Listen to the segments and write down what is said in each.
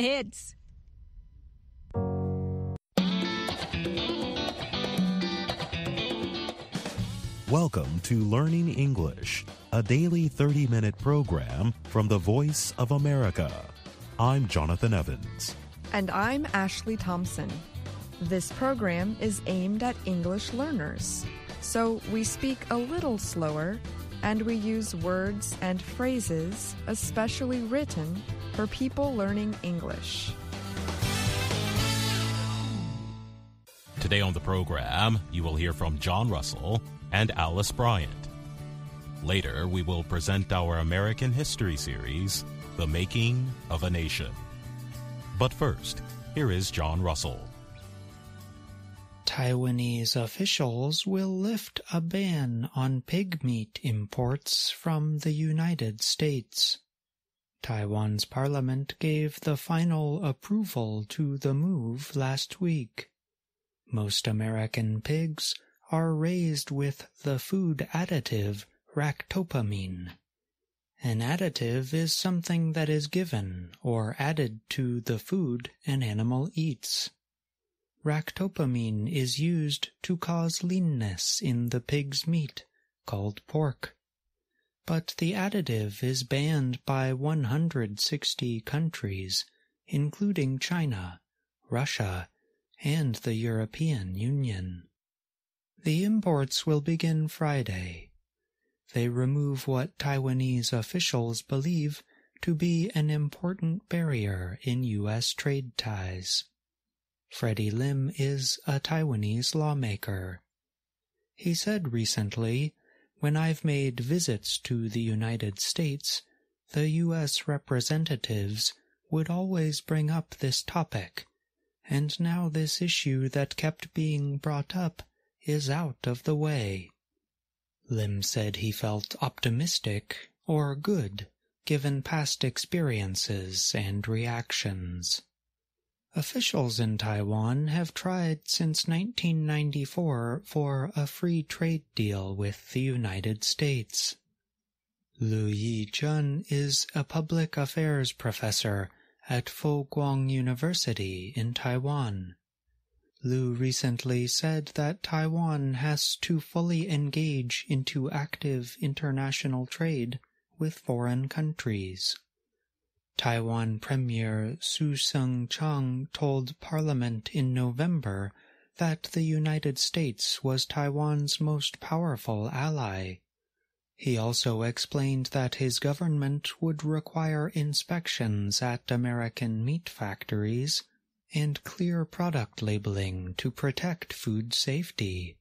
hits. Welcome to Learning English, a daily 30 minute program from the Voice of America. I'm Jonathan Evans. And I'm Ashley Thompson. This program is aimed at English learners, so we speak a little slower and we use words and phrases especially written for people learning English. Today on the program, you will hear from John Russell and Alice Bryant. Later, we will present our American history series, The Making of a Nation. But first, here is John Russell. Taiwanese officials will lift a ban on pig meat imports from the United States. Taiwan's parliament gave the final approval to the move last week. Most American pigs are raised with the food additive ractopamine. An additive is something that is given or added to the food an animal eats. Ractopamine is used to cause leanness in the pig's meat, called pork. But the additive is banned by 160 countries, including China, Russia, and the European Union. The imports will begin Friday. They remove what Taiwanese officials believe to be an important barrier in U.S. trade ties. Freddie Lim is a Taiwanese lawmaker. He said recently, when I've made visits to the United States, the U.S. representatives would always bring up this topic, and now this issue that kept being brought up is out of the way. Lim said he felt optimistic or good given past experiences and reactions. Officials in Taiwan have tried since 1994 for a free trade deal with the United States. Lu Yi-chun is a public affairs professor at Fo-Guang University in Taiwan. Lu recently said that Taiwan has to fully engage into active international trade with foreign countries. Taiwan Premier Su Tseng-chang told Parliament in November that the United States was Taiwan's most powerful ally. He also explained that his government would require inspections at American meat factories and clear product labeling to protect food safety.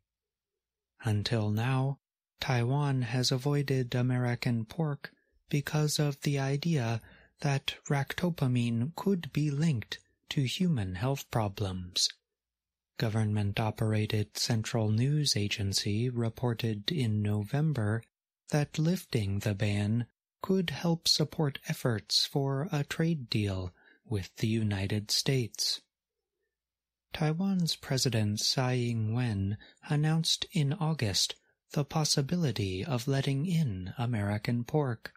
Until now, Taiwan has avoided American pork because of the idea that ractopamine could be linked to human health problems. Government-operated Central News Agency reported in November that lifting the ban could help support efforts for a trade deal with the United States. Taiwan's President Tsai Ing-wen announced in August the possibility of letting in American pork.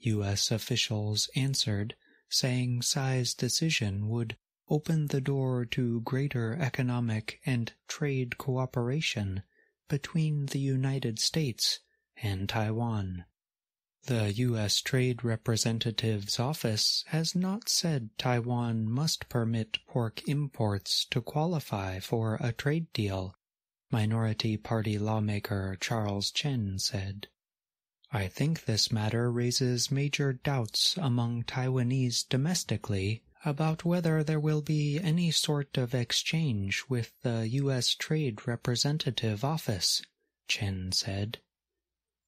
U.S. officials answered, saying Tsai's decision would open the door to greater economic and trade cooperation between the United States and Taiwan. The U.S. Trade Representative's office has not said Taiwan must permit pork imports to qualify for a trade deal, Minority Party lawmaker Charles Chen said. I think this matter raises major doubts among Taiwanese domestically about whether there will be any sort of exchange with the U.S. Trade Representative Office, Chen said.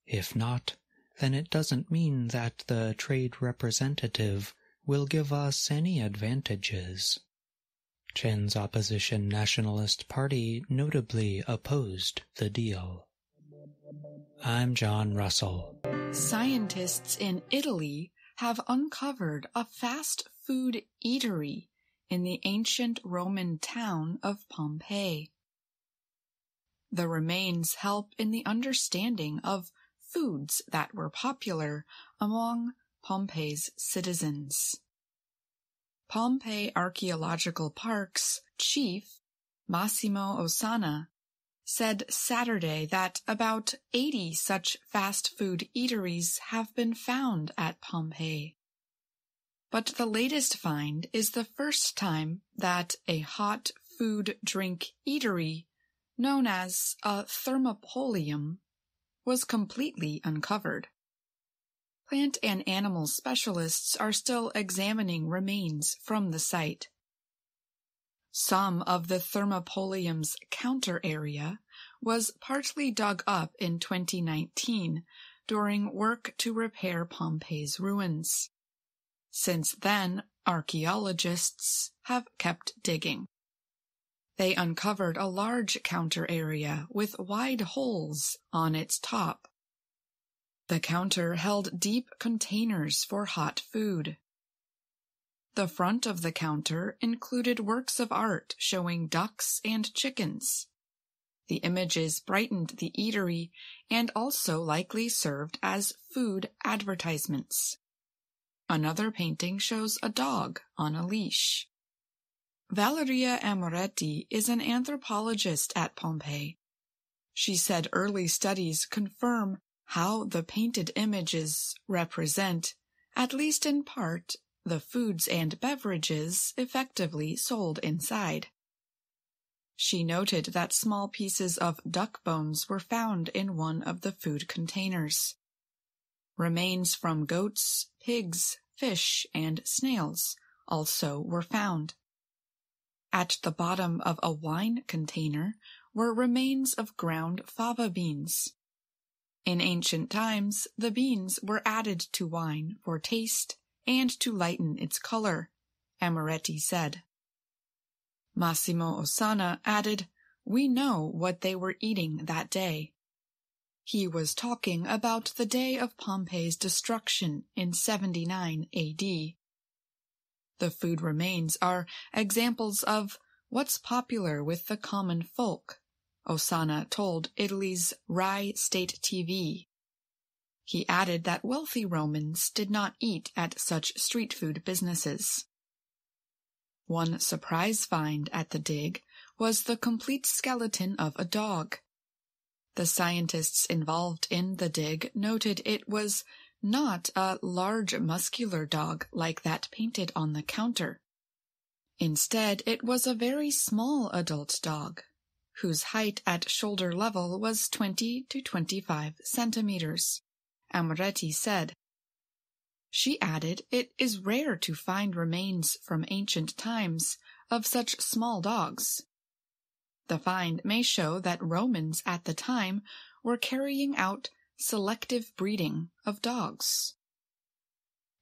If not, then it doesn't mean that the trade representative will give us any advantages. Chen's opposition Nationalist Party notably opposed the deal. I'm John Russell. Scientists in Italy have uncovered a fast food eatery in the ancient Roman town of Pompeii. The remains help in the understanding of foods that were popular among Pompeii's citizens. Pompeii Archaeological Park's chief, Massimo Osanna, said Saturday that about 80 such fast food eateries have been found at Pompeii. But the latest find is the first time that a hot food drink eatery known as a thermopolium was completely uncovered. Plant and animal specialists are still examining remains from the site. Some of the thermopolium's counter area was partly dug up in 2019 during work to repair Pompeii's ruins. Since then, archaeologists have kept digging. They uncovered a large counter area with wide holes on its top. The counter held deep containers for hot food. The front of the counter included works of art showing ducks and chickens. The images brightened the eatery and also likely served as food advertisements. Another painting shows a dog on a leash. Valeria Amoretti is an anthropologist at Pompeii. She said early studies confirm how the painted images represent, at least in part, the foods and beverages effectively sold inside. She noted that small pieces of duck bones were found in one of the food containers. Remains from goats, pigs, fish, and snails also were found. At the bottom of a wine container were remains of ground fava beans. In ancient times, the beans were added to wine for taste and to lighten its color, Amoretti said. Massimo Osanna added, We know what they were eating that day. He was talking about the day of Pompeii's destruction in 79 AD. The food remains are examples of what's popular with the common folk, Osanna told Italy's Rai State TV. He added that wealthy Romans did not eat at such street food businesses. One surprise find at the dig was the complete skeleton of a dog. The scientists involved in the dig noted it was not a large muscular dog like that painted on the counter. Instead, it was a very small adult dog, whose height at shoulder level was 20 to 25 centimeters, Amoretti said. She added it is rare to find remains from ancient times of such small dogs. The find may show that Romans at the time were carrying out selective breeding of dogs.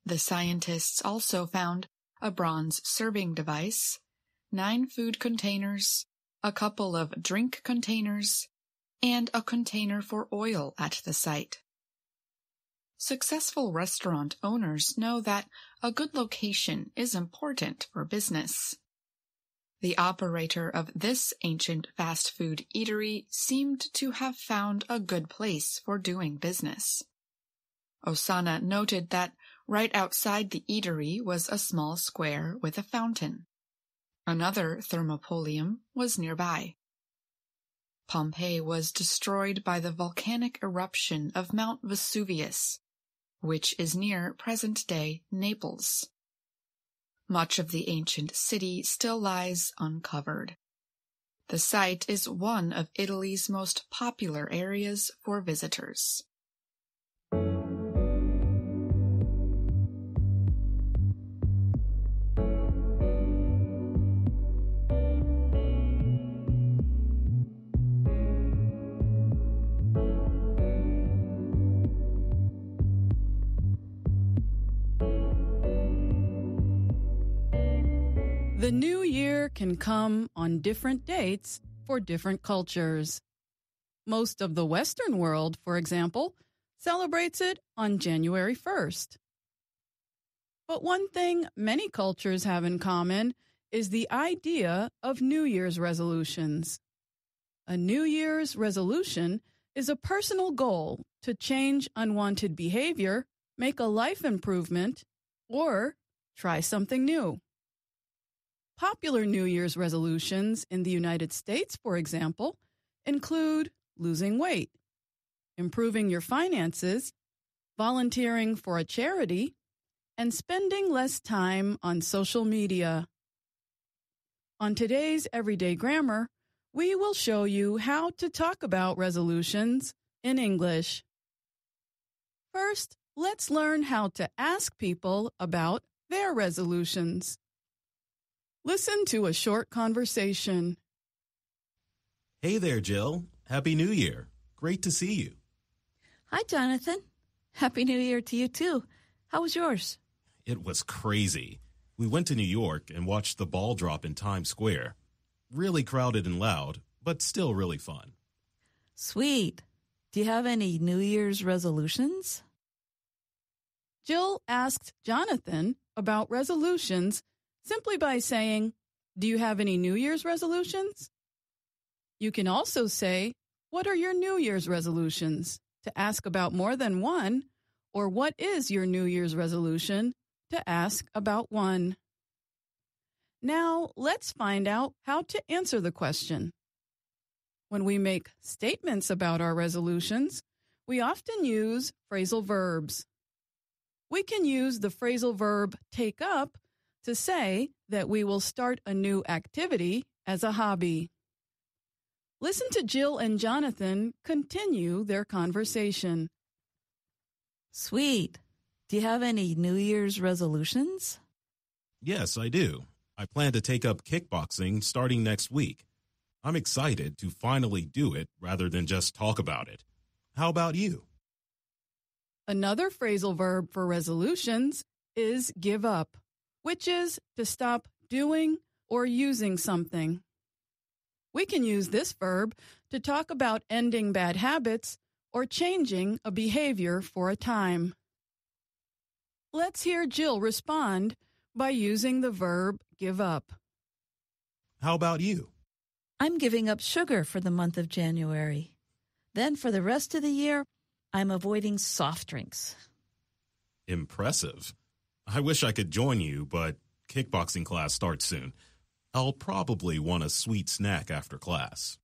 The scientists also found a bronze serving device, nine food containers, a couple of drink containers, and a container for oil at the site. Successful restaurant owners know that a good location is important for business. The operator of this ancient fast food eatery seemed to have found a good place for doing business. Osanna noted that right outside the eatery was a small square with a fountain. Another thermopolium was nearby. Pompeii was destroyed by the volcanic eruption of Mount Vesuvius, which is near present-day Naples. Much of the ancient city still lies uncovered. The site is one of Italy's most popular areas for visitors. The new year can come on different dates for different cultures. Most of the Western world, for example, celebrates it on January 1st. But one thing many cultures have in common is the idea of New Year's resolutions. A New Year's resolution is a personal goal to change unwanted behavior, make a life improvement, or try something new. Popular New Year's resolutions in the United States, for example, include losing weight, improving your finances, volunteering for a charity, and spending less time on social media. On today's Everyday Grammar, we will show you how to talk about resolutions in English. First, let's learn how to ask people about their resolutions. Listen to a short conversation. Hey there, Jill. Happy New Year. Great to see you. Hi, Jonathan. Happy New Year to you, too. How was yours? It was crazy. We went to New York and watched the ball drop in Times Square. Really crowded and loud, but still really fun. Sweet. Do you have any New Year's resolutions? Jill asked Jonathan about resolutions simply by saying, Do you have any New Year's resolutions? You can also say, What are your New Year's resolutions? to ask about more than one, or What is your New Year's resolution? to ask about one. Now, let's find out how to answer the question. When we make statements about our resolutions, we often use phrasal verbs. We can use the phrasal verb take up to say that we will start a new activity as a hobby. Listen to Jill and Jonathan continue their conversation. Sweet. Do you have any New Year's resolutions? Yes, I do. I plan to take up kickboxing starting next week. I'm excited to finally do it rather than just talk about it. How about you? Another phrasal verb for resolutions is give up, which is to stop doing or using something. We can use this verb to talk about ending bad habits or changing a behavior for a time. Let's hear Jill respond by using the verb give up. How about you? I'm giving up sugar for the month of January. Then for the rest of the year, I'm avoiding soft drinks. Impressive. I wish I could join you, but kickboxing class starts soon. I'll probably want a sweet snack after class.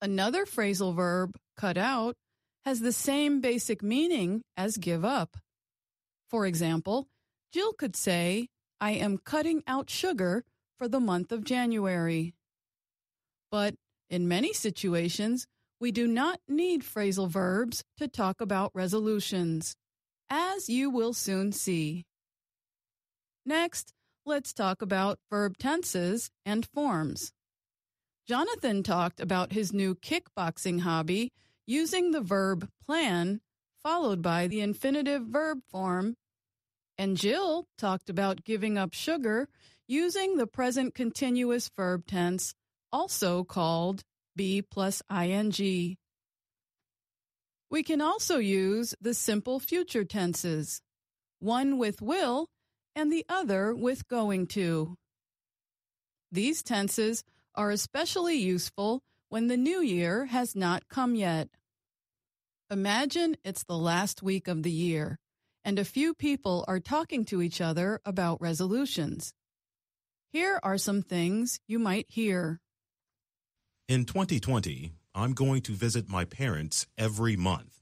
Another phrasal verb, cut out, has the same basic meaning as give up. For example, Jill could say, I am cutting out sugar for the month of January. But in many situations, we do not need phrasal verbs to talk about resolutions, as you will soon see. Next, let's talk about verb tenses and forms. Jonathan talked about his new kickboxing hobby using the verb plan followed by the infinitive verb form. And Jill talked about giving up sugar using the present continuous verb tense, also called be plus ing. We can also use the simple future tenses, one with will and the other with going to. These tenses are especially useful when the new year has not come yet. Imagine it's the last week of the year and a few people are talking to each other about resolutions. Here are some things you might hear. In 2020, I'm going to visit my parents every month.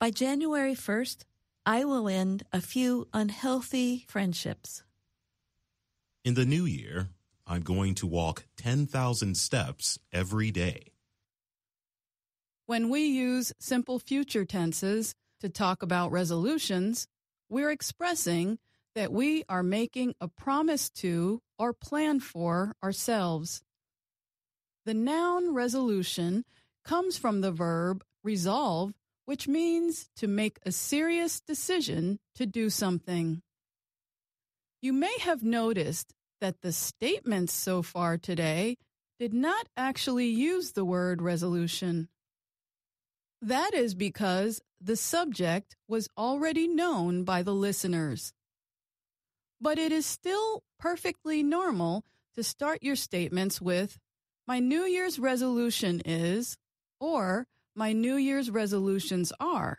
By January 1st, I will end a few unhealthy friendships. In the new year, I'm going to walk 10,000 steps every day. When we use simple future tenses to talk about resolutions, we're expressing that we are making a promise to or plan for ourselves. The noun resolution comes from the verb resolve, which means to make a serious decision to do something. You may have noticed that the statements so far today did not actually use the word resolution. That is because the subject was already known by the listeners. But it is still perfectly normal to start your statements with my New Year's resolution is, or my New Year's resolutions are.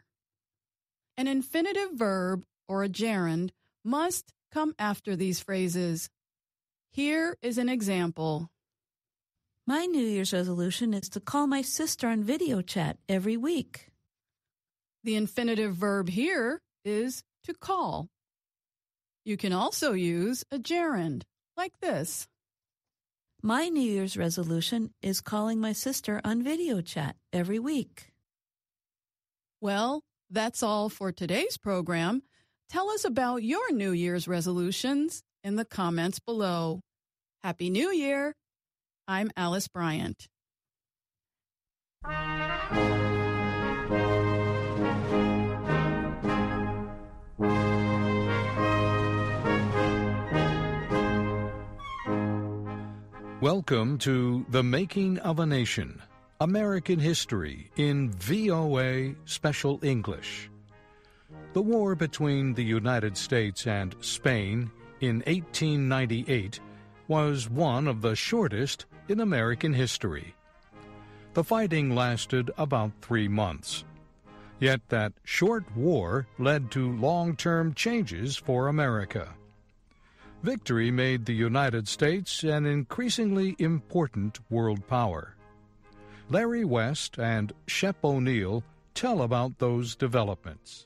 An infinitive verb or a gerund must come after these phrases Here is an example. My New Year's resolution is to call my sister on video chat every week. The infinitive verb here is to call. You can also use a gerund, like this. My New Year's resolution is calling my sister on video chat every week. Well, that's all for today's program. Tell us about your New Year's resolutions in the comments below. Happy New Year! I'm Alice Bryant. Welcome to The Making of a Nation American History in VOA Special English. The war between the United States and Spain in 1898 was one of the shortest in American history. The fighting lasted about three months. Yet that short war led to long term changes for America. Victory made the United States an increasingly important world power. Larry West and Shep O'Neill tell about those developments.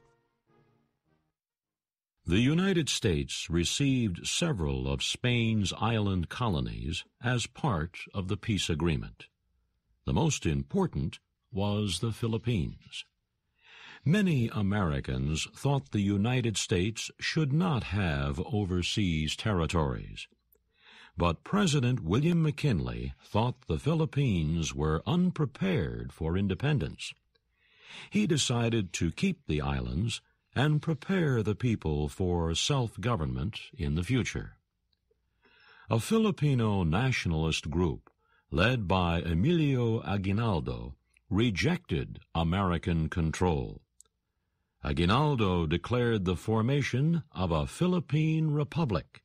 The United States received several of Spain's island colonies as part of the peace agreement. The most important was the Philippines. Many Americans thought the United States should not have overseas territories. But President William McKinley thought the Philippines were unprepared for independence. He decided to keep the islands and prepare the people for self-government in the future. A Filipino nationalist group led by Emilio Aguinaldo rejected American control. Aguinaldo declared the formation of a Philippine Republic,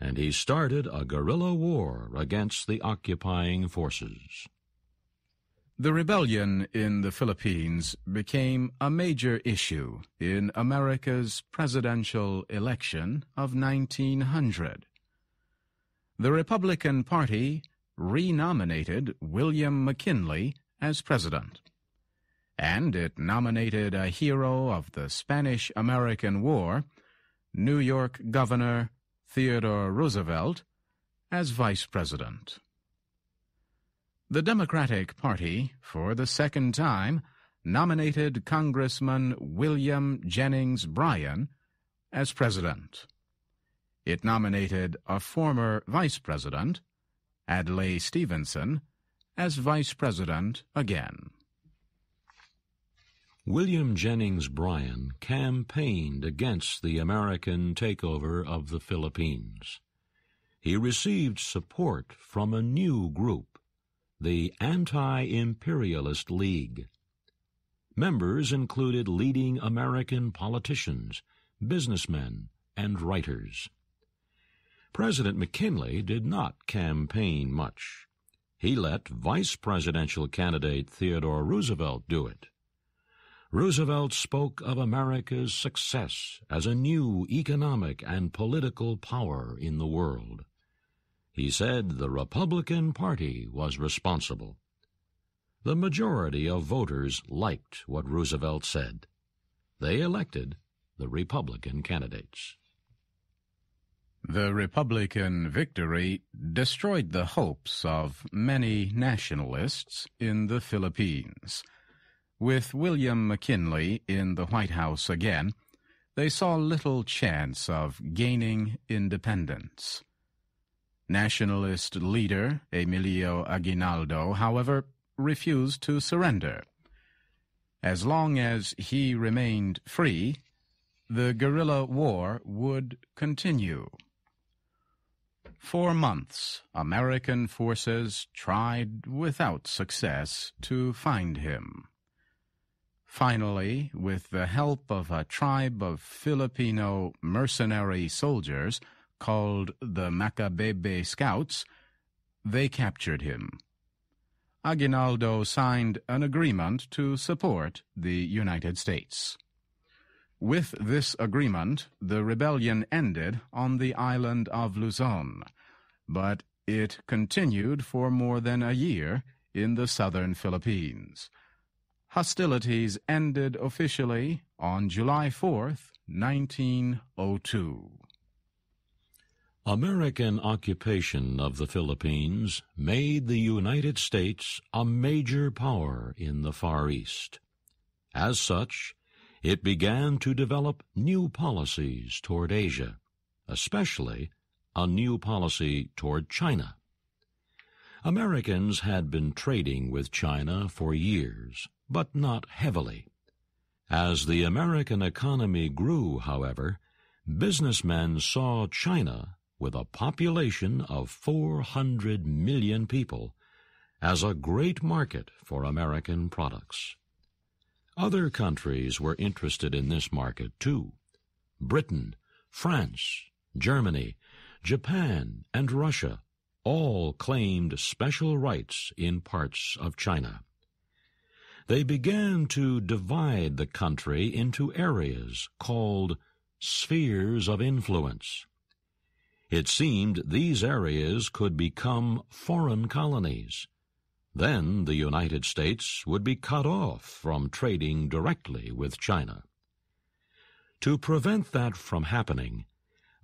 and he started a guerrilla war against the occupying forces. The rebellion in the Philippines became a major issue in America's presidential election of 1900. The Republican Party renominated William McKinley as president, and it nominated a hero of the Spanish-American War, New York Governor Theodore Roosevelt, as vice president. The Democratic Party, for the second time, nominated Congressman William Jennings Bryan as president. It nominated a former vice president, Adlai Stevenson, as vice president again. William Jennings Bryan campaigned against the American takeover of the Philippines. He received support from a new group the Anti-Imperialist League. Members included leading American politicians, businessmen, and writers. President McKinley did not campaign much. He let vice presidential candidate Theodore Roosevelt do it. Roosevelt spoke of America's success as a new economic and political power in the world. He said the Republican Party was responsible. The majority of voters liked what Roosevelt said. They elected the Republican candidates. The Republican victory destroyed the hopes of many nationalists in the Philippines. With William McKinley in the White House again, they saw little chance of gaining independence. Nationalist leader Emilio Aguinaldo, however, refused to surrender. As long as he remained free, the guerrilla war would continue. For months, American forces tried without success to find him. Finally, with the help of a tribe of Filipino mercenary soldiers, called the Macabebe Scouts, they captured him. Aguinaldo signed an agreement to support the United States. With this agreement, the rebellion ended on the island of Luzon. but it continued for more than a year in the southern Philippines. Hostilities ended officially on July 4th, 1902. American occupation of the Philippines made the United States a major power in the Far East. As such, it began to develop new policies toward Asia, especially a new policy toward China. Americans had been trading with China for years, but not heavily. As the American economy grew, however, businessmen saw China with a population of 400 million people, as a great market for American products. Other countries were interested in this market too. Britain, France, Germany, Japan, and Russia all claimed special rights in parts of China. They began to divide the country into areas called spheres of influence. It seemed these areas could become foreign colonies. Then the United States would be cut off from trading directly with China. To prevent that from happening,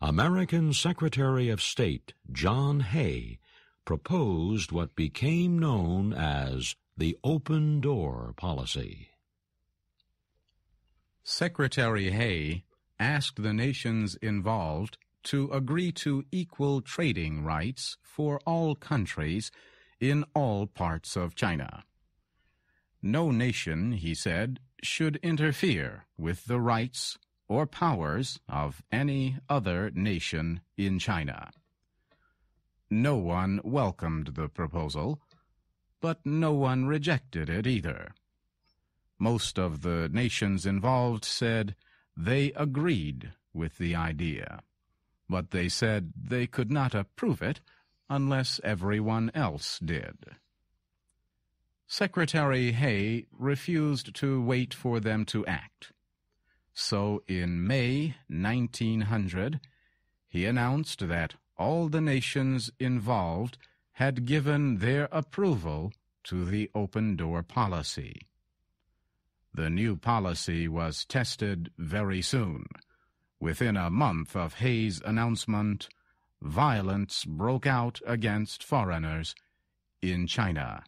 American Secretary of State John Hay proposed what became known as the Open Door Policy. Secretary Hay asked the nations involved to agree to equal trading rights for all countries in all parts of China. No nation, he said, should interfere with the rights or powers of any other nation in China. No one welcomed the proposal, but no one rejected it either. Most of the nations involved said they agreed with the idea but they said they could not approve it unless everyone else did. Secretary Hay refused to wait for them to act. So in May 1900, he announced that all the nations involved had given their approval to the open door policy. The new policy was tested very soon. Within a month of Hay's announcement, violence broke out against foreigners in China.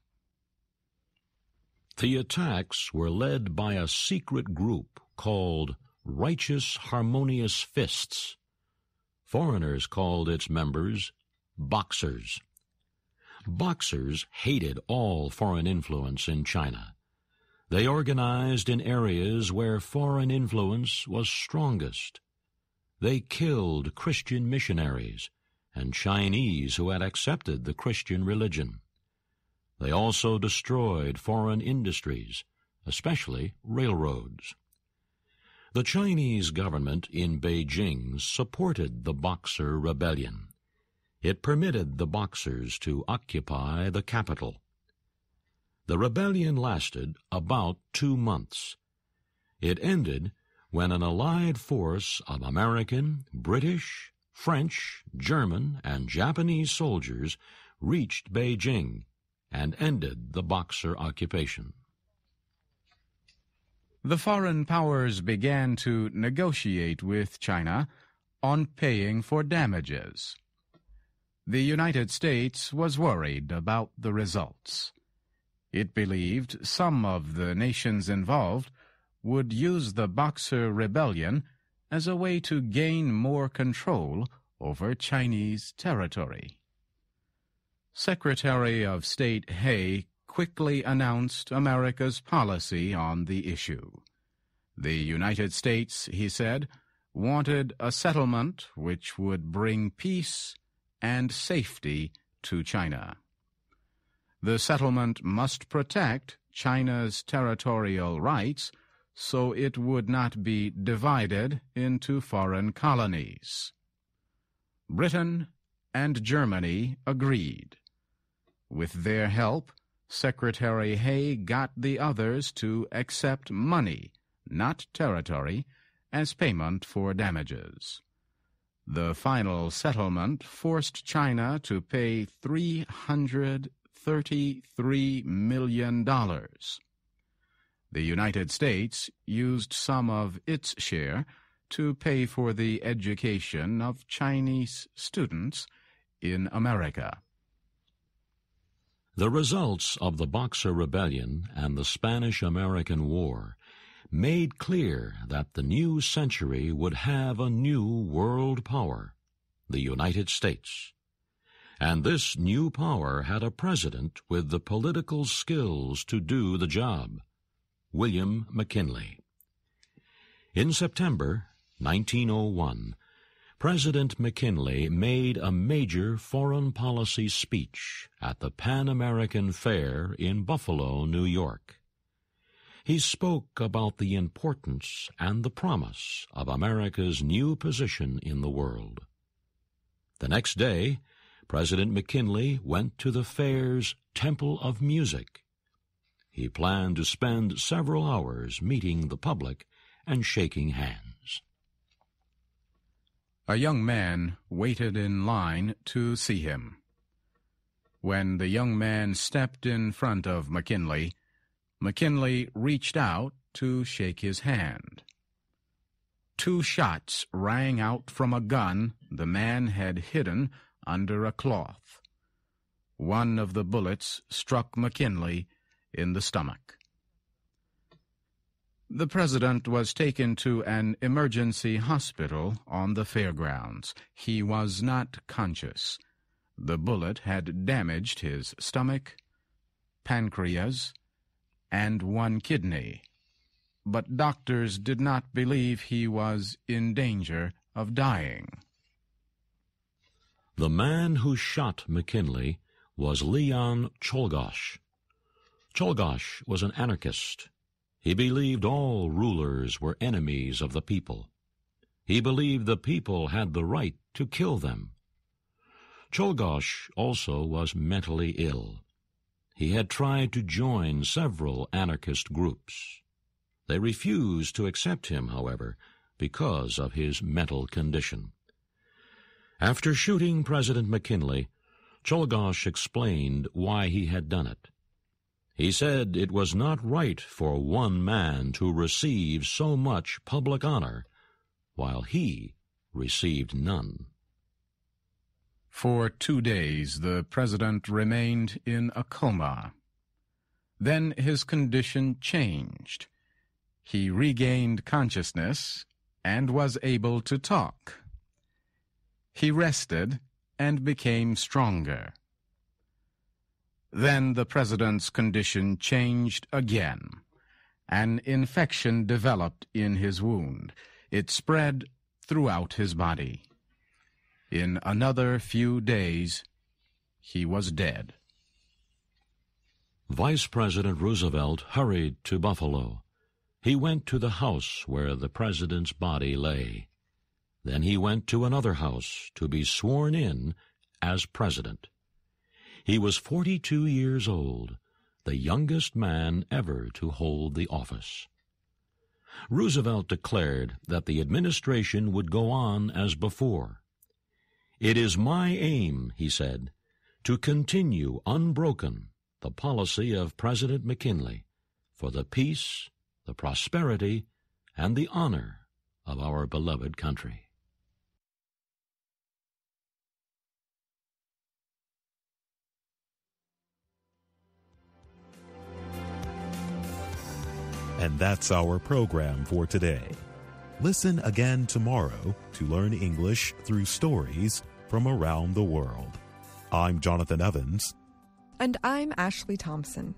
The attacks were led by a secret group called Righteous Harmonious Fists. Foreigners called its members Boxers. Boxers hated all foreign influence in China. They organized in areas where foreign influence was strongest. They killed Christian missionaries and Chinese who had accepted the Christian religion. They also destroyed foreign industries, especially railroads. The Chinese government in Beijing supported the Boxer Rebellion. It permitted the Boxers to occupy the capital. The rebellion lasted about two months. It ended when an allied force of American, British, French, German, and Japanese soldiers reached Beijing and ended the Boxer occupation. The foreign powers began to negotiate with China on paying for damages. The United States was worried about the results. It believed some of the nations involved would use the Boxer Rebellion as a way to gain more control over Chinese territory. Secretary of State Hay quickly announced America's policy on the issue. The United States, he said, wanted a settlement which would bring peace and safety to China. The settlement must protect China's territorial rights so it would not be divided into foreign colonies. Britain and Germany agreed. With their help, Secretary Hay got the others to accept money, not territory, as payment for damages. The final settlement forced China to pay $333 million. The United States used some of its share to pay for the education of Chinese students in America. The results of the Boxer Rebellion and the Spanish American War made clear that the new century would have a new world power, the United States. And this new power had a president with the political skills to do the job, William McKinley. In September 1901, President McKinley made a major foreign policy speech at the Pan American Fair in Buffalo, New York. He spoke about the importance and the promise of America's new position in the world. The next day, President McKinley went to the fair's Temple of Music. He planned to spend several hours meeting the public and shaking hands. A young man waited in line to see him. When the young man stepped in front of McKinley, McKinley reached out to shake his hand. Two shots rang out from a gun the man had hidden under a cloth. One of the bullets struck McKinley in the stomach. The president was taken to an emergency hospital on the fairgrounds. He was not conscious. The bullet had damaged his stomach, pancreas, and one kidney, but doctors did not believe he was in danger of dying. The man who shot McKinley was Leon Czolgosz. Czolgosz was an anarchist. He believed all rulers were enemies of the people. He believed the people had the right to kill them. Czolgosz also was mentally ill. He had tried to join several anarchist groups. They refused to accept him, however, because of his mental condition. After shooting President McKinley, Czolgosz explained why he had done it. He said it was not right for one man to receive so much public honor, while he received none. For two days the president remained in a coma. Then his condition changed. He regained consciousness and was able to talk. He rested and became stronger. Then the president's condition changed again. An infection developed in his wound. It spread throughout his body. In another few days, he was dead. Vice President Roosevelt hurried to Buffalo. He went to the house where the president's body lay. Then he went to another house to be sworn in as president. He was 42 years old, the youngest man ever to hold the office. Roosevelt declared that the administration would go on as before. It is my aim, he said, to continue unbroken the policy of President McKinley for the peace, the prosperity, and the honor of our beloved country. And that's our program for today. Listen again tomorrow to learn English through stories from around the world. I'm Jonathan Evans. And I'm Ashley Thompson.